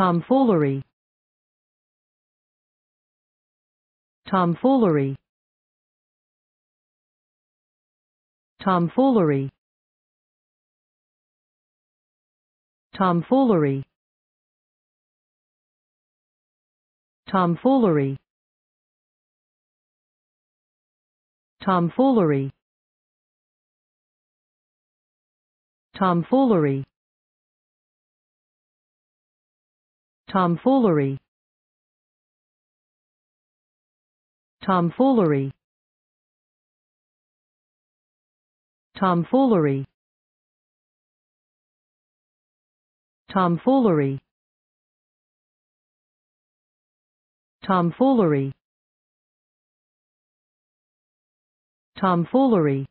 tomfoolery. Tomfoolery. Tomfoolery. Tomfoolery. Tomfoolery. Tomfoolery. Tomfoolery tomfoolery. Tomfoolery. Tomfoolery. Tomfoolery. Tomfoolery. Tomfoolery